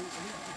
Thank you.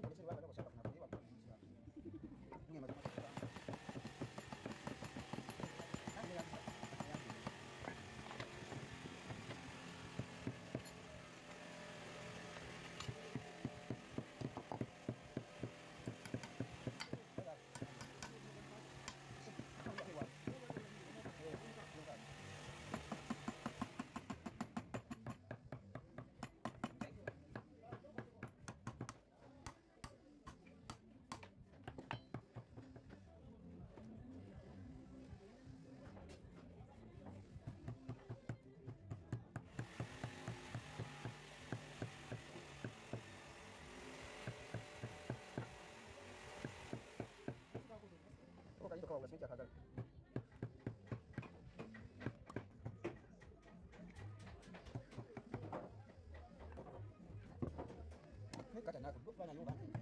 தான் படிச்சிருக்கலாம் aho gasimiti akagaruka kata nako bana luôn by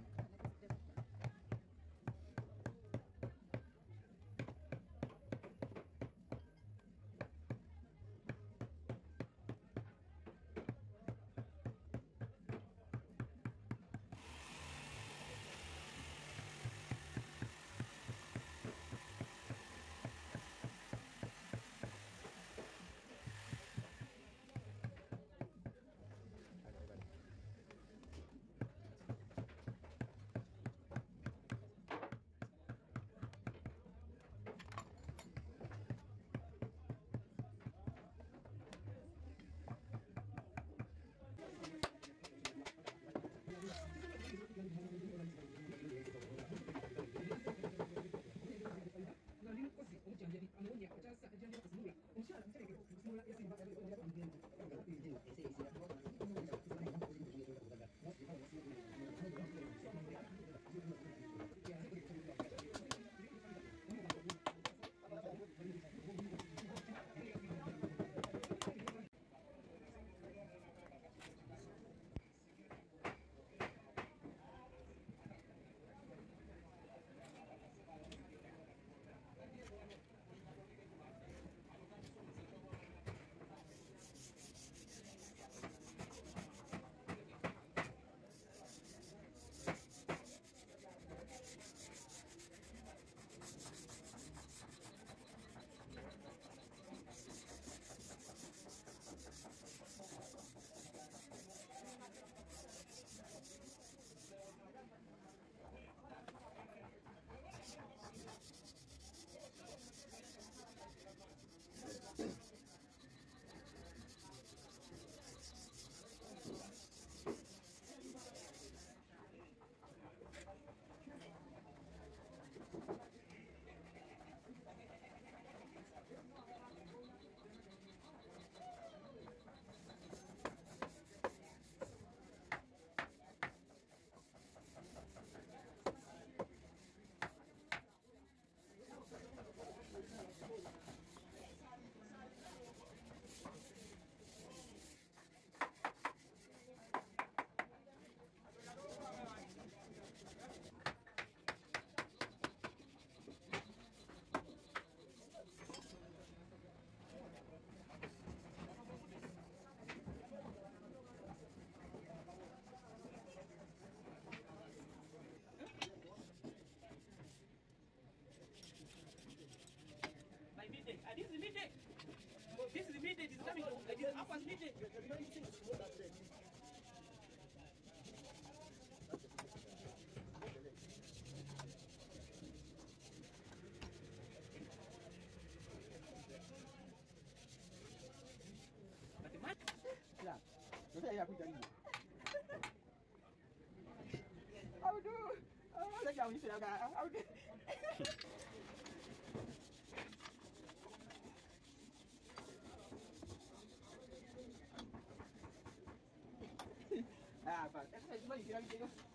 This is midday. This half past midday. But the man, Ya, sasa ya kuja Aduh, Audu, jauh ni saya isi agak, audu. やっぱり、一个り、開。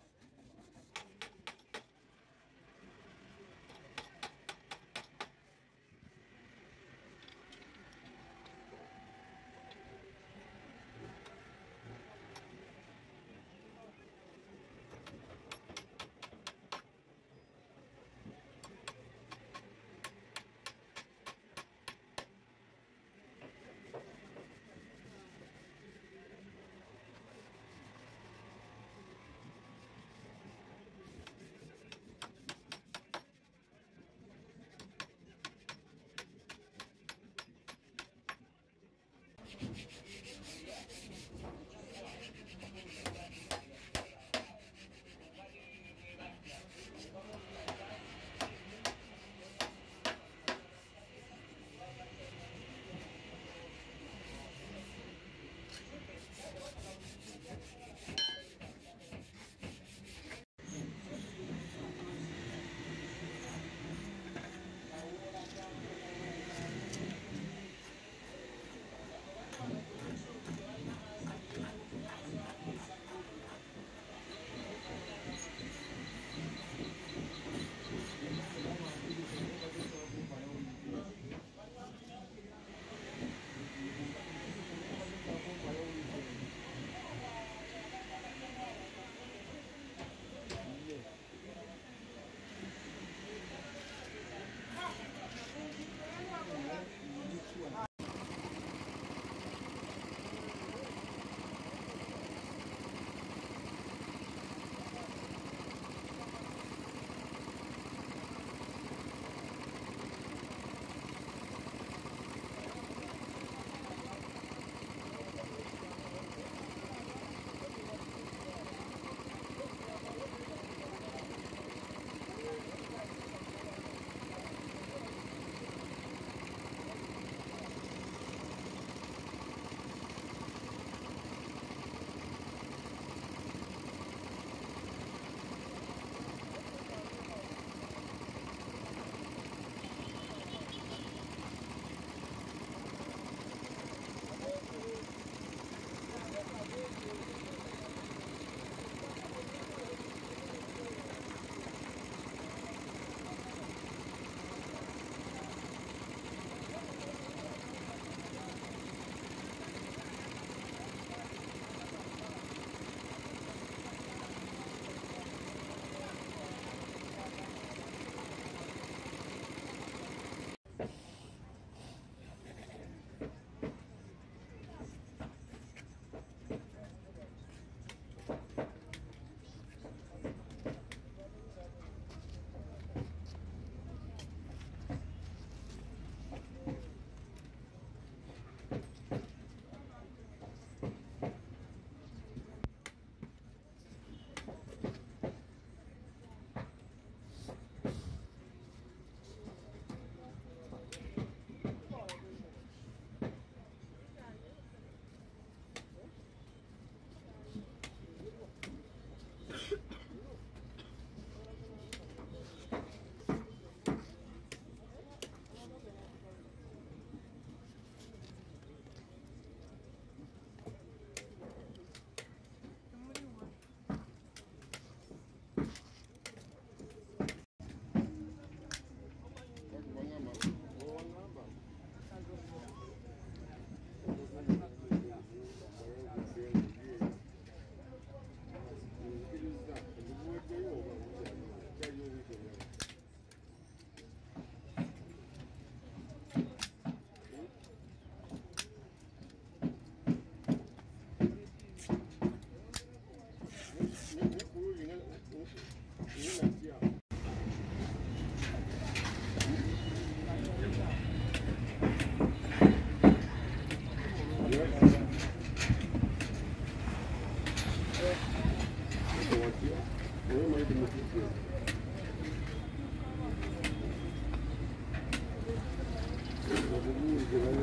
given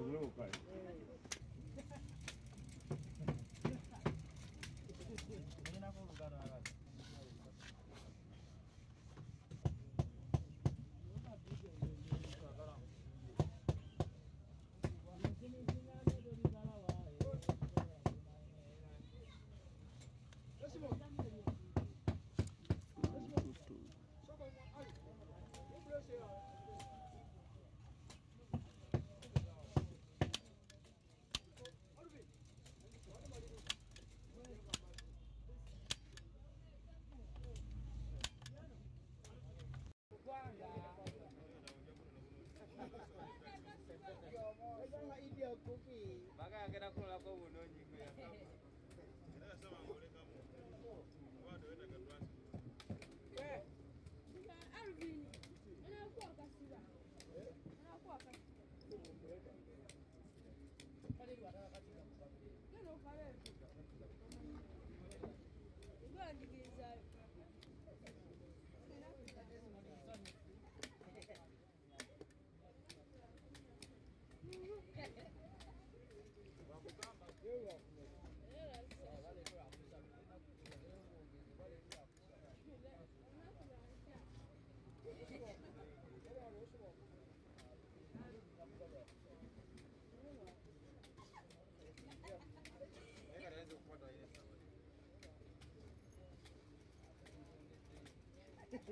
Добре, кайф. Bravo, Wallon.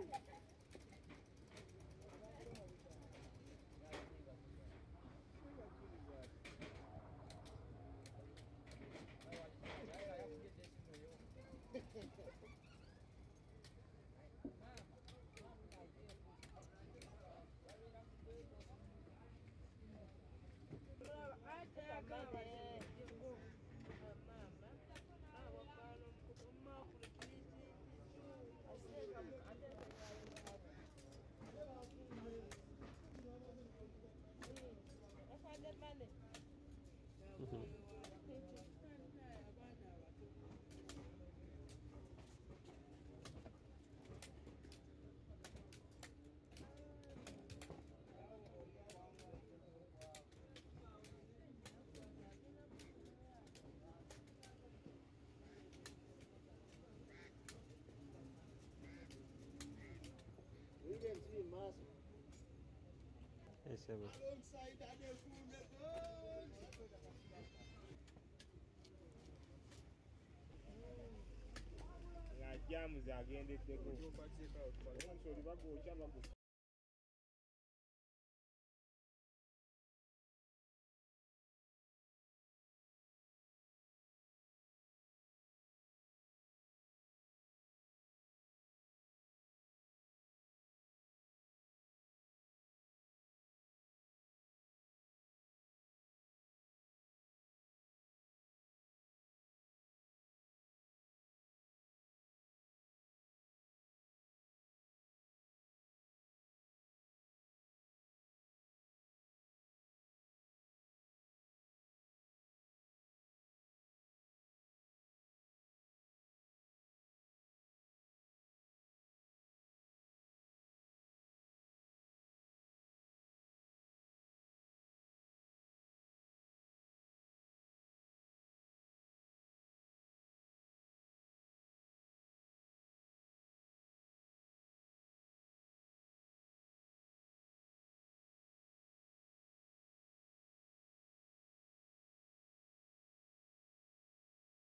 too. છે agyamuze agendeddeko omusoli bagwokya bagwokya